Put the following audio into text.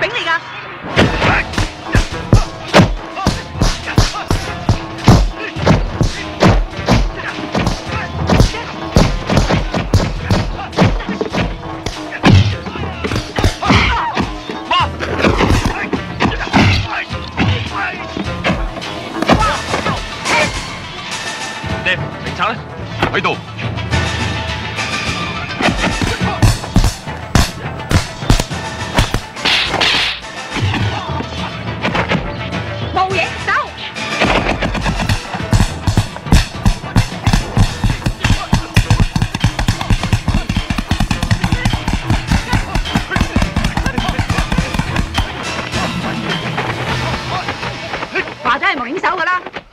炳你噶！明？喺度。或者系无影手噶啦。